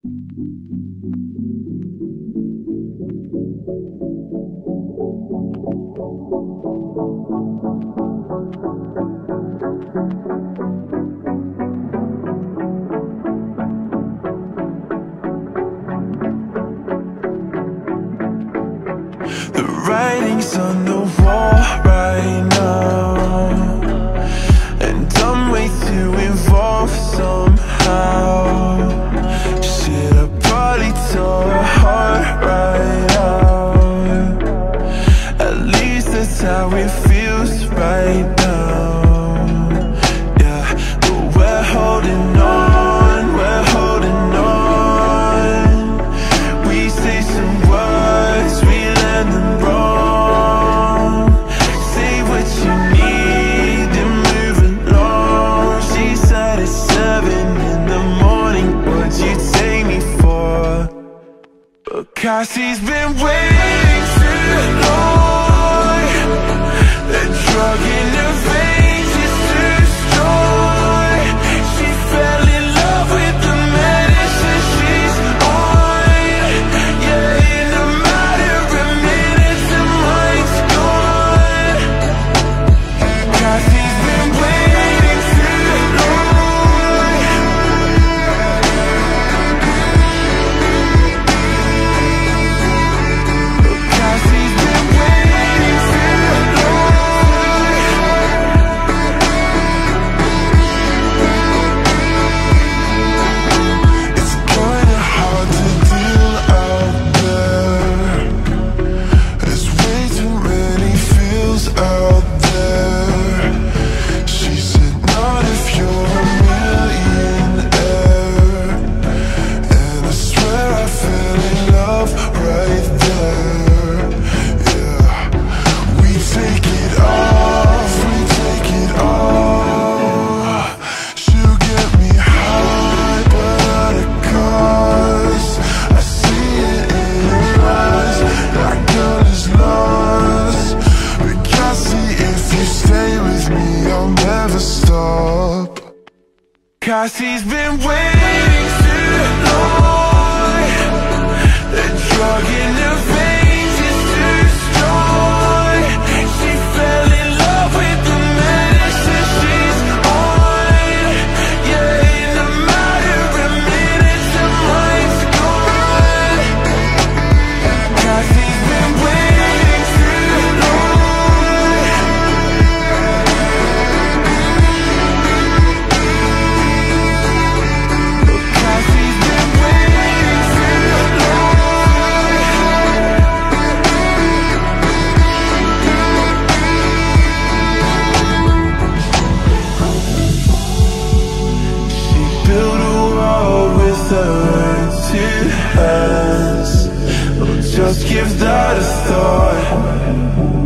The writing's on the wall right now. Cause he's been waiting too long The drug Cause he's been waiting Just give that a thought.